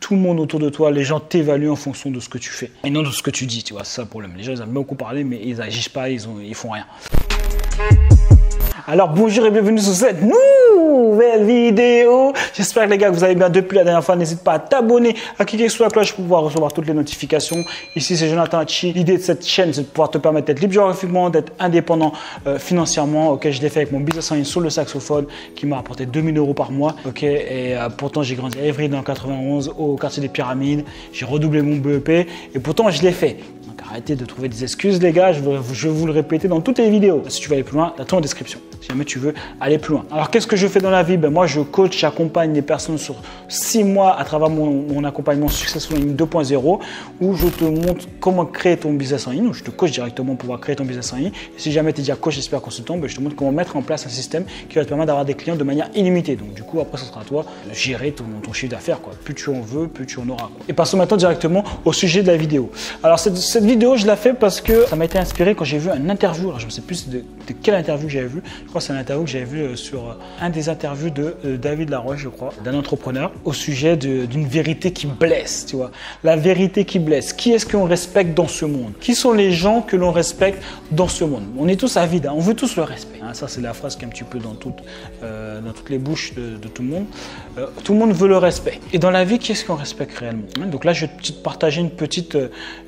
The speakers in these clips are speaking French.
tout le monde autour de toi, les gens t'évaluent en fonction de ce que tu fais et non de ce que tu dis, tu vois, c'est ça le problème. Les gens, ils aiment beaucoup parler, mais ils n'agissent pas, ils, ont, ils font rien. Alors bonjour et bienvenue sur cette nouvelle vidéo. J'espère que les gars vous allez bien depuis la dernière fois. N'hésite pas à t'abonner, à cliquer sur la cloche pour pouvoir recevoir toutes les notifications. Ici c'est Jonathan Hachi. L'idée de cette chaîne c'est de pouvoir te permettre d'être libre géographiquement, d'être indépendant euh, financièrement. Ok, je l'ai fait avec mon business en ligne sur le saxophone qui m'a apporté 2000 euros par mois. Ok, et euh, pourtant j'ai grandi à Evry dans le 91 au quartier des Pyramides. J'ai redoublé mon BEP et pourtant je l'ai fait. Arrêtez de trouver des excuses, les gars. Je vais, vous le répéter dans toutes les vidéos. Si tu veux aller plus loin, attends en description. Si jamais tu veux aller plus loin. Alors, qu'est-ce que je fais dans la vie? Ben, Moi, je coach, j'accompagne des personnes sur six mois à travers mon, accompagnement Success en ligne 2.0 où je te montre comment créer ton business en ligne. je te coach directement pour pouvoir créer ton business en ligne. Et si jamais tu es déjà coach, expert consultant, ben, je te montre comment mettre en place un système qui va te permettre d'avoir des clients de manière illimitée. Donc, du coup, après, ce sera à toi de gérer ton, chiffre d'affaires. Plus tu en veux, plus tu en auras. Et passons maintenant directement au sujet de la vidéo. Alors, cette, cette vidéo, je la fais parce que ça m'a été inspiré quand j'ai vu un interview. Alors, je ne sais plus de, quelle interview j'avais vu. Je crois que c'est un interview que j'avais vu euh, sur euh, un des interviews de euh, David Laroche, je crois, d'un entrepreneur, au sujet d'une vérité qui blesse, tu vois. La vérité qui blesse. Qui est-ce qu'on respecte dans ce monde? Qui sont les gens que l'on respecte dans ce monde? On est tous avides, hein. on veut tous le respect. Hein. Ça, c'est la phrase qui est un petit peu dans, dans toutes les bouches de, tout le monde. tout le monde veut le respect. Et dans la vie, qui est-ce qu'on respecte réellement? Hein? Donc là, je vais te partager une petite,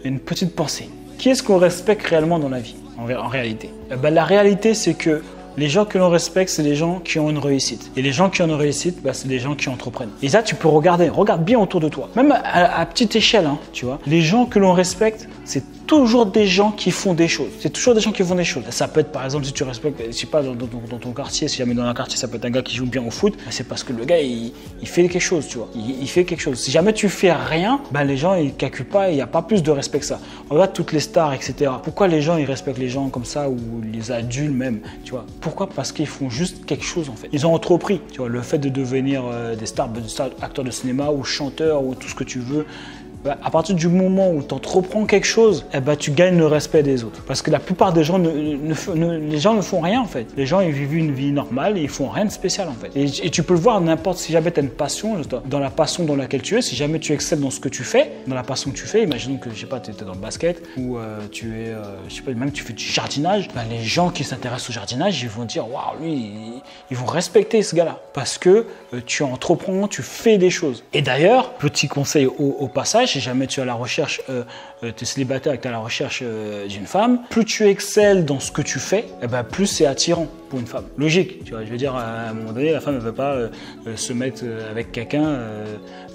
une petite pensée. Qui est-ce qu'on respecte réellement dans la vie, en, réalité. Ben, La réalité, c'est que les gens que l'on respecte, c'est les gens qui ont une réussite. Et les gens qui ont une réussite, bah, c'est les gens qui entreprennent. Et ça, tu peux regarder, regarde bien autour de toi. Même à, petite échelle, hein, tu vois. Les gens que l'on respecte, c'est toujours des gens qui font des choses. C'est toujours des gens qui font des choses. Ça peut être par exemple si tu respectes, je sais pas, dans, ton quartier, si jamais dans un quartier ça peut être un gars qui joue bien au foot, bah, c'est parce que le gars il, fait quelque chose, tu vois. Il, fait quelque chose. Si jamais tu fais rien, bah, les gens ils calculent pas il n'y a pas plus de respect que ça. Regarde toutes les stars, etc. Pourquoi les gens ils respectent les gens comme ça ou les adultes même, tu vois? Pourquoi Parce qu'ils font juste quelque chose en fait. Ils ont entrepris, tu vois. Le fait de devenir euh, des stars, acteurs de cinéma ou chanteurs ou tout ce que tu veux, à partir du moment où tu entreprends quelque chose, eh ben, tu gagnes le respect des autres. Parce que la plupart des gens ne, les gens ne font rien en fait. Les gens ils vivent une vie normale et ils font rien de spécial en fait. Et, tu peux le voir n'importe si jamais tu as une passion, dans la passion dans laquelle tu es, si jamais tu excelles dans ce que tu fais, dans la passion que tu fais, imaginons que tu es dans le basket ou euh, tu es, euh, je sais pas, même tu fais du jardinage, ben, les gens qui s'intéressent au jardinage, ils vont dire waouh, lui, ils, vont respecter ce gars-là parce que euh, tu entreprends, tu fais des choses. Et d'ailleurs, petit conseil au passage, si jamais tu es à la recherche, euh, euh, tu es célibataire et que tu es à la recherche euh, d'une femme, plus tu excelles dans ce que tu fais, eh ben, plus c'est attirant pour une femme. Logique, tu vois. Je veux dire, à un moment donné, la femme ne veut pas se mettre avec quelqu'un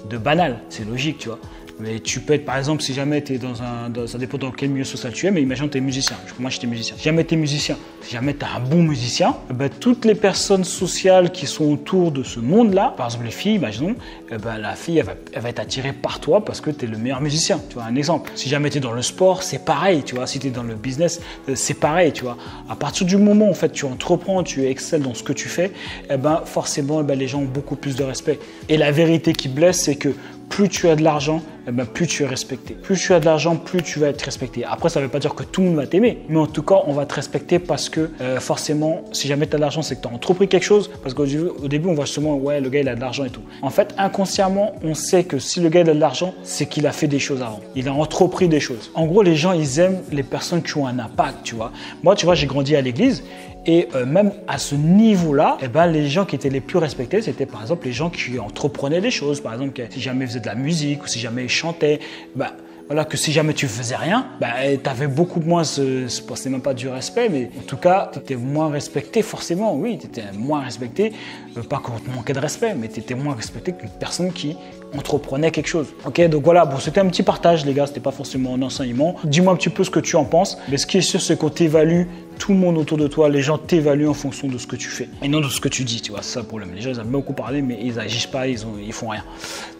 de banal. C'est logique, tu vois. Mais tu peux être, par exemple, si jamais tu es dans un. ça dépend dans quel milieu social tu es, mais imagine que tu es musicien. Moi, j'étais musicien. Si jamais tu es musicien, si jamais tu es un bon musicien, ben, toutes les personnes sociales qui sont autour de ce monde-là, par exemple les filles, imaginons, eh ben, la fille, elle va, elle va, être attirée par toi parce que tu es le meilleur musicien. Tu vois, un exemple. Si jamais tu es dans le sport, c'est pareil. Tu vois, si tu es dans le business, euh, c'est pareil. Tu vois, à partir du moment où en fait, tu entreprends, tu excelles dans ce que tu fais, eh ben, forcément, eh ben, les gens ont beaucoup plus de respect. Et la vérité qui blesse, c'est que plus tu as de l'argent, eh ben, plus tu es respecté. Plus tu as de l'argent, plus tu vas être respecté. Après, ça ne veut pas dire que tout le monde va t'aimer, mais en tout cas, on va te respecter parce que euh, forcément, si jamais tu as de l'argent, c'est que tu as entrepris quelque chose. Parce qu'au début, on voit justement, ouais, le gars, il a de l'argent et tout. En fait, inconsciemment, on sait que si le gars, il a de l'argent, c'est qu'il a fait des choses avant. Il a entrepris des choses. En gros, les gens, ils aiment les personnes qui ont un impact, tu vois. Moi, tu vois, j'ai grandi à l'église et euh, même à ce niveau-là, eh ben, les gens qui étaient les plus respectés, c'était par exemple les gens qui entreprenaient des choses. Par exemple, si jamais ils faisaient de la musique ou si jamais ils chantaient, ben, voilà, que si jamais tu faisais rien, ben, tu avais beaucoup moins, ce même pas du respect, mais en tout cas, tu étais moins respecté forcément, oui, tu étais moins respecté, euh, pas qu'on te manquait de respect, mais tu étais moins respecté qu'une personne qui entreprenait quelque chose. Ok, donc voilà, bon, c'était un petit partage, les gars, c'était pas forcément un enseignement. Dis-moi un petit peu ce que tu en penses, mais ce qui est sûr, c'est qu'on t'évalue tout le monde autour de toi, les gens t'évaluent en fonction de ce que tu fais et non de ce que tu dis, tu vois, c'est ça le problème. Les gens, ils aiment beaucoup parler, mais ils n'agissent pas, ils, ont, ils font rien.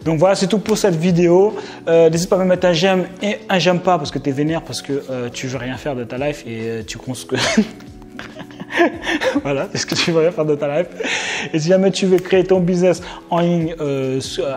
Donc voilà, c'est tout pour cette vidéo. Euh, n'hésite pas à me mettre un j'aime et un j'aime pas parce que tu es vénère, parce que euh, tu veux rien faire de ta life et euh, tu penses que. voilà, c'est ce que tu veux rien faire de ta life. Et si jamais tu veux créer ton business en ligne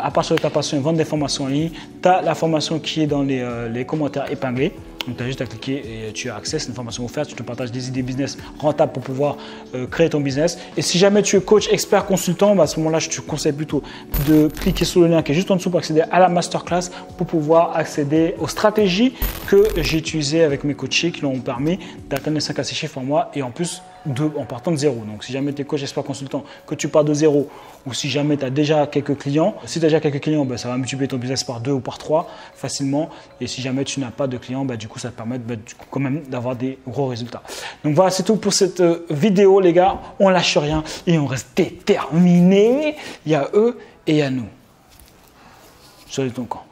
à partir de ta passion vendre des formations en ligne, tu as la formation qui est dans les, les commentaires épinglés. Donc, tu as juste à cliquer et tu as accès. C'est une formation offerte. Je te partage des idées business rentables pour pouvoir euh, créer ton business. Et si jamais tu es coach, expert, consultant, bah, à ce moment-là, je te conseille plutôt de cliquer sur le lien qui est juste en dessous pour accéder à la masterclass pour pouvoir accéder aux stratégies que j'ai utilisées avec mes coachés qui l'ont permis d'atteindre les 5 à 6 chiffres en mois et en plus en partant de zéro. Donc si jamais tu es coach, expert, consultant, que tu pars de zéro ou si jamais tu as déjà quelques clients, si tu as déjà quelques clients, ben, ça va multiplier ton business par deux ou par trois facilement. Et si jamais tu n'as pas de clients, ben, du coup ça te permet coup, quand même d'avoir des gros résultats. Donc voilà, c'est tout pour cette euh, vidéo les gars. On lâche rien et on reste déterminé. Il y a eux et il y a nous. Soyez ton camp.